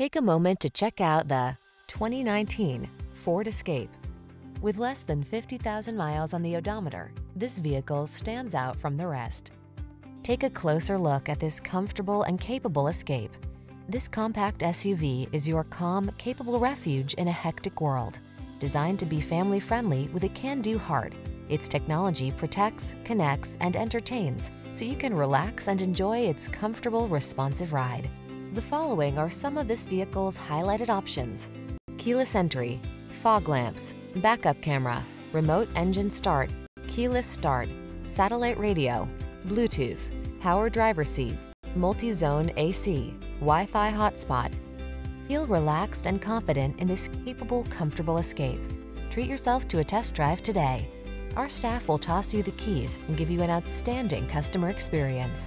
Take a moment to check out the 2019 Ford Escape. With less than 50,000 miles on the odometer, this vehicle stands out from the rest. Take a closer look at this comfortable and capable Escape. This compact SUV is your calm, capable refuge in a hectic world. Designed to be family-friendly with a can-do heart, its technology protects, connects, and entertains, so you can relax and enjoy its comfortable, responsive ride. The following are some of this vehicle's highlighted options. Keyless entry, fog lamps, backup camera, remote engine start, keyless start, satellite radio, Bluetooth, power driver seat, multi-zone AC, Wi-Fi hotspot. Feel relaxed and confident in this capable, comfortable escape. Treat yourself to a test drive today. Our staff will toss you the keys and give you an outstanding customer experience.